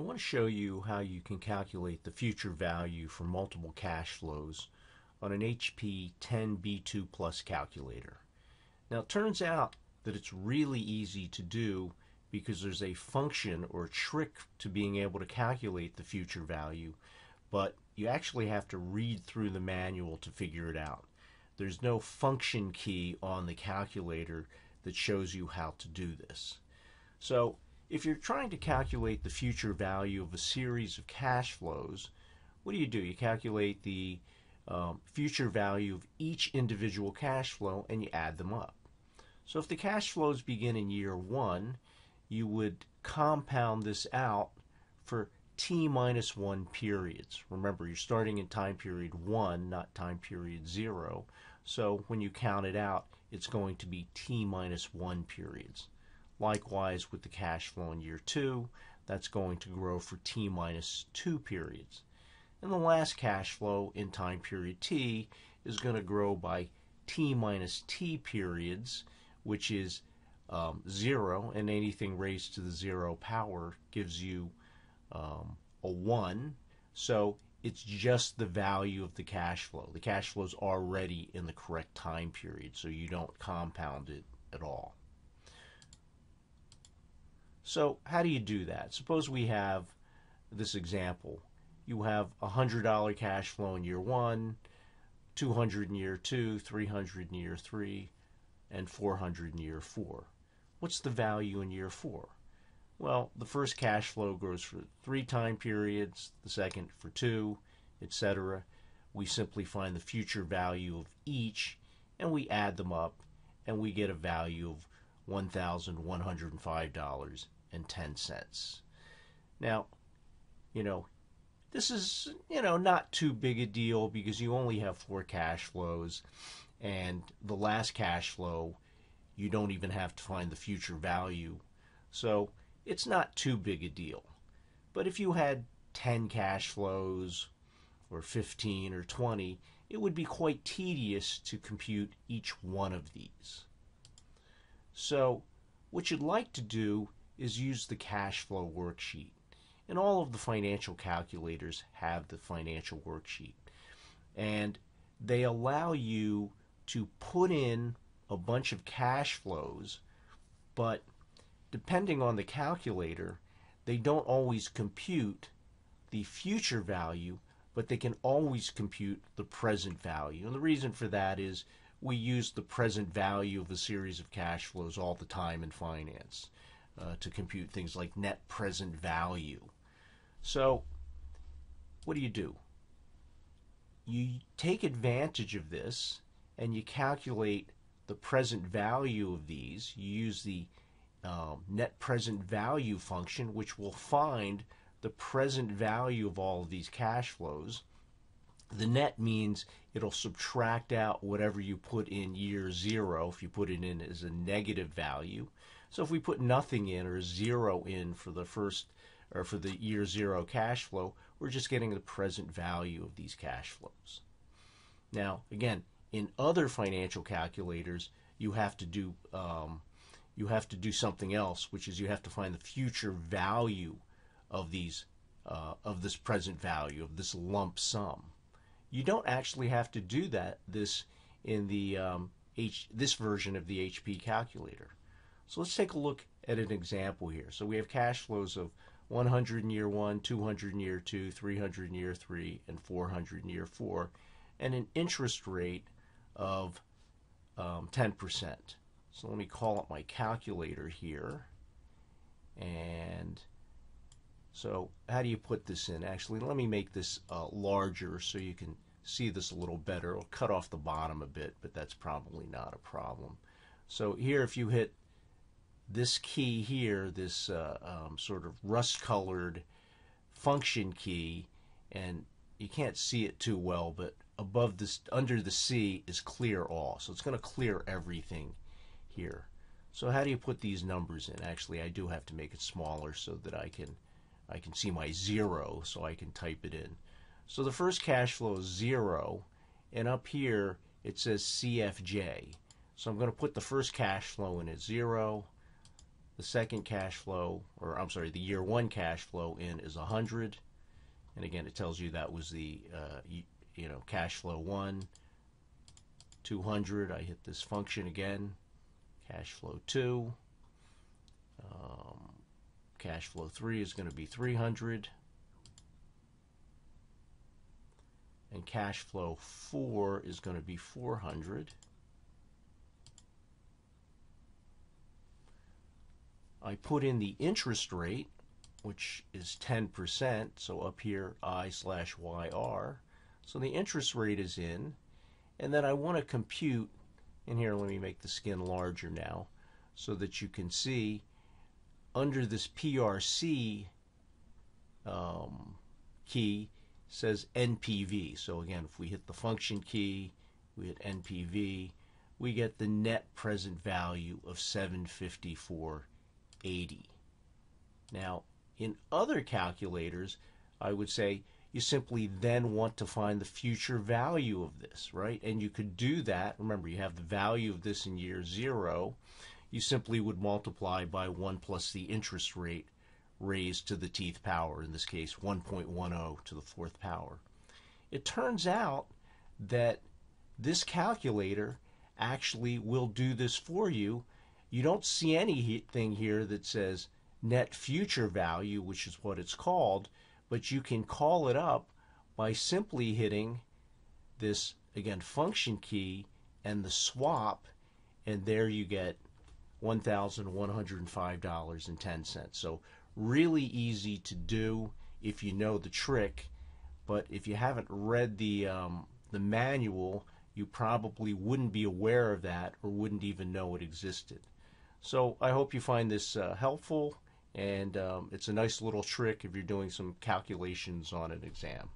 I want to show you how you can calculate the future value for multiple cash flows on an HP 10bII Plus calculator. Now it turns out that it's really easy to do because there's a function or trick to being able to calculate the future value, but you actually have to read through the manual to figure it out. There's no function key on the calculator that shows you how to do this. So if you're trying to calculate the future value of a series of cash flows, what do you do? You calculate the um, future value of each individual cash flow and you add them up. So if the cash flows begin in year one, you would compound this out for t minus 1 periods. Remember, you're starting in time period 1, not time period 0. So when you count it out, it's going to be t minus 1 periods. Likewise with the cash flow in year 2, that's going to grow for t minus 2 periods. And the last cash flow in time period t is going to grow by t minus t periods, which is um, 0, and anything raised to the 0 power gives you um, a 1. So it's just the value of the cash flow. The cash flow is already in the correct time period, so you don't compound it at all. So how do you do that? Suppose we have this example. You have a $100 cash flow in year one, 200 in year two, 300 in year three, and 400 in year four. What's the value in year four? Well, the first cash flow grows for three time periods, the second for two, etc. We simply find the future value of each and we add them up and we get a value of $1,105.10. Now, you know, this is, you know, not too big a deal because you only have four cash flows and the last cash flow you don't even have to find the future value. So it's not too big a deal. But if you had 10 cash flows or 15 or 20, it would be quite tedious to compute each one of these. So what you'd like to do is use the cash flow worksheet. And all of the financial calculators have the financial worksheet. And they allow you to put in a bunch of cash flows, but depending on the calculator, they don't always compute the future value, but they can always compute the present value. And the reason for that is we use the present value of a series of cash flows all the time in finance uh, to compute things like net present value. So, what do you do? You take advantage of this and you calculate the present value of these. You use the um, net present value function, which will find the present value of all of these cash flows the net means it'll subtract out whatever you put in year zero if you put it in as a negative value. So if we put nothing in or zero in for the first or for the year zero cash flow, we're just getting the present value of these cash flows. Now, again, in other financial calculators, you have to do um, you have to do something else, which is you have to find the future value of these uh, of this present value of this lump sum. You don't actually have to do that this in the um, H, this version of the HP calculator. So let's take a look at an example here. So we have cash flows of 100 in year 1, 200 in year 2, 300 in year 3, and 400 in year 4, and an interest rate of um, 10%. So let me call up my calculator here. And so how do you put this in? Actually, let me make this uh, larger so you can see this a little better. It'll cut off the bottom a bit, but that's probably not a problem. So here, if you hit this key here, this uh, um, sort of rust-colored function key, and you can't see it too well, but above this, under the C is clear all. So it's going to clear everything here. So how do you put these numbers in? Actually, I do have to make it smaller so that I can I can see my zero so I can type it in. So the first cash flow is zero, and up here it says CFJ. So I'm going to put the first cash flow in at zero, The second cash flow, or I'm sorry, the year one cash flow in is 100. And again, it tells you that was the, uh, you, you know, cash flow one. 200, I hit this function again. Cash flow two. Um, cash flow three is going to be 300. And cash flow four is going to be 400. I put in the interest rate, which is 10%, so up here I slash YR. So the interest rate is in, and then I want to compute, and here let me make the skin larger now, so that you can see under this PRC um, key says NPV. So again, if we hit the function key, we hit NPV, we get the net present value of 754 80. Now, in other calculators, I would say you simply then want to find the future value of this, right? And you could do that. Remember, you have the value of this in year zero. You simply would multiply by 1 plus the interest rate raised to the teeth power, in this case 1.10 to the fourth power. It turns out that this calculator actually will do this for you you don't see anything here that says net future value, which is what it's called, but you can call it up by simply hitting this, again, function key and the swap, and there you get $1,105.10. So really easy to do if you know the trick, but if you haven't read the, um, the manual, you probably wouldn't be aware of that or wouldn't even know it existed. So I hope you find this uh, helpful, and um, it's a nice little trick if you're doing some calculations on an exam.